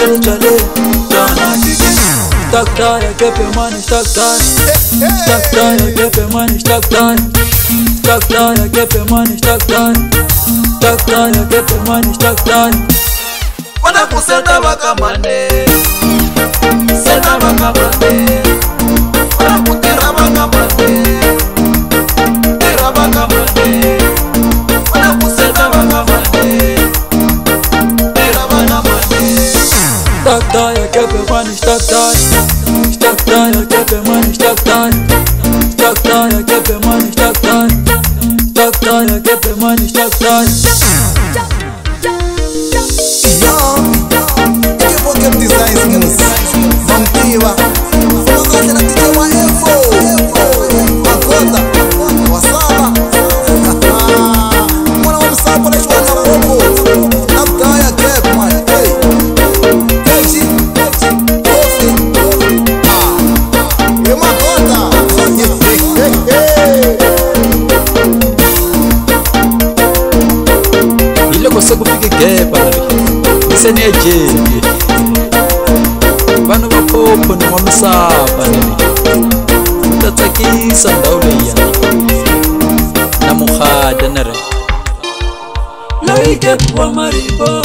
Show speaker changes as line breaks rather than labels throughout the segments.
change your day. Stuck down, I keep your money stuck down. Stuck down, I keep your money stuck down. Stuck down, I keep your money stuck down. Stuck down, I keep your money stuck down. that wakamane, senda money. doar Știu doar, uite pe mână, știu doar Știu doar, uite pe mână, știu doar Știu doar, uite pe mână, știu doar sekubikigeba iseniyejeni vana va phopho ni wa misava nini ta tsakisa ndhawu leyiya na mukhada ni ri loyi kepu wa maribona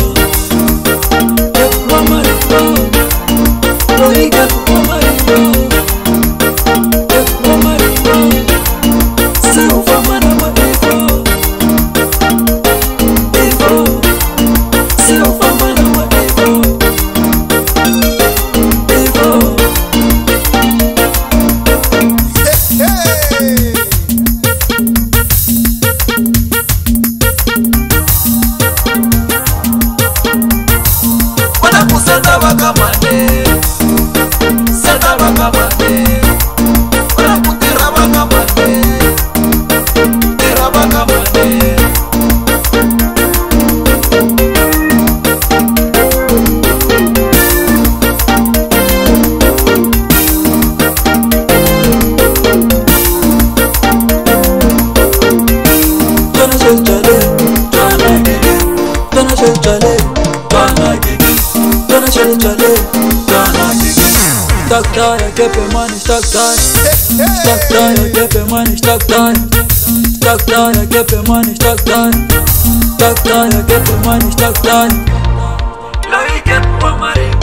Takta ya kepe mani takta Takta ya kepe mani takta Takta ya kepe mani takta Takta ya kepe mani takta Loy kepe wa maribo Kepe wa maribo